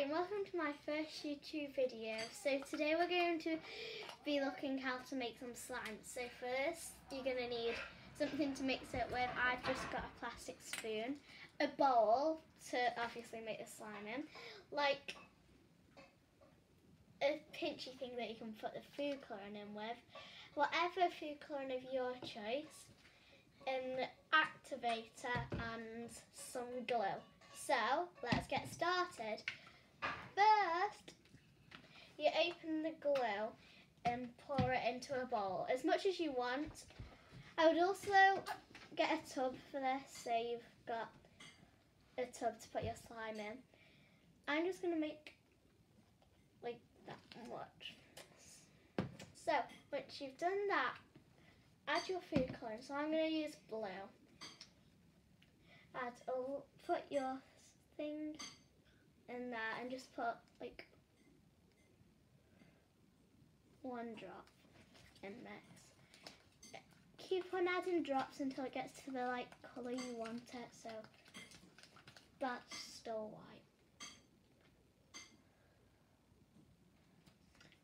and welcome to my first YouTube video. So today we're going to be looking how to make some slime. So first you're going to need something to mix it with. I've just got a plastic spoon, a bowl to obviously make the slime in, like a pinchy thing that you can put the food colouring in with, whatever food colouring of your choice, an activator and some glue. So let's get started. First, you open the glue and pour it into a bowl as much as you want. I would also get a tub for this so you've got a tub to put your slime in. I'm just going to make like that much. So once you've done that, add your food colouring. So I'm going to use blue. Add a, put your thing in there and just put like one drop and mix. Keep on adding drops until it gets to the like colour you want it, so that's still white.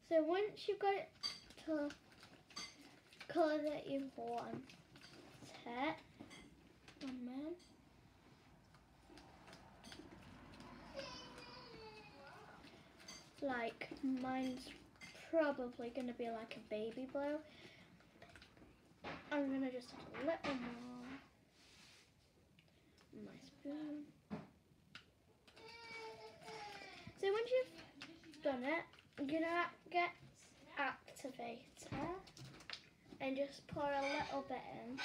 So once you've got it to colour that you want it, one minute. Like mine's probably going to be like a baby blue. I'm going to just add a little more. My spoon. So once you've done it, you're going to get activator and just pour a little bit in.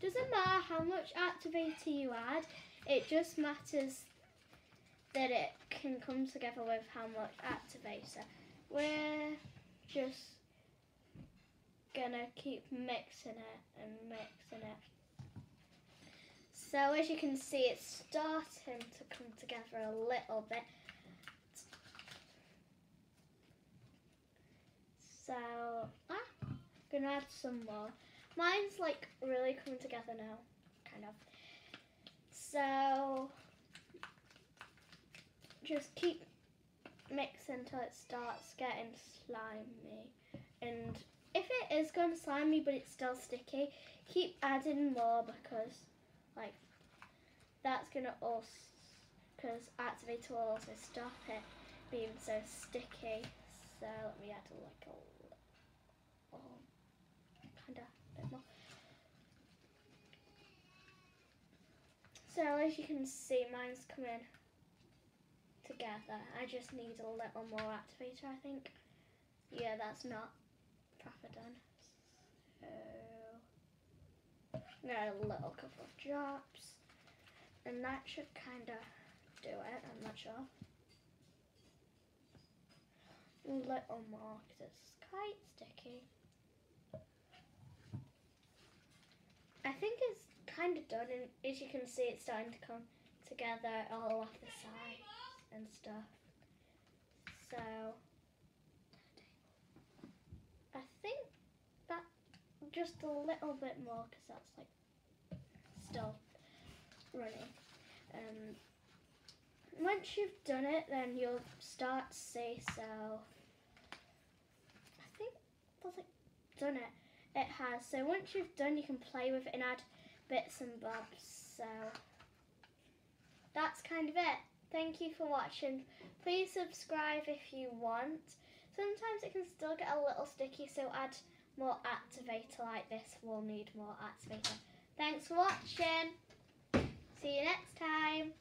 Doesn't matter how much activator you add, it just matters that it can come together with how much activator. We're just gonna keep mixing it and mixing it. So as you can see it's starting to come together a little bit. So ah, I'm gonna add some more. Mine's like really coming together now, kind of. So just keep mixing until it starts getting slimy. And if it is going slimy but it's still sticky, keep adding more because like that's going to also, because activator will also stop it being so sticky. So let me add like a oh, kind of bit more. So as you can see, mine's coming together. I just need a little more activator, I think. Yeah, that's not proper done. So, a little couple of drops. And that should kind of do it, I'm not sure. A little more, because it's quite sticky. I think it's kind of done, and as you can see, it's starting to come together all off the side and stuff. So I think that just a little bit more because that's like still running. Um, once you've done it, then you'll start to see. So I think that's like done it. It has. So once you've done, you can play with it and add bits and bobs. So that's kind of it. Thank you for watching. Please subscribe if you want. Sometimes it can still get a little sticky, so add more activator like this We'll need more activator. Thanks for watching. See you next time.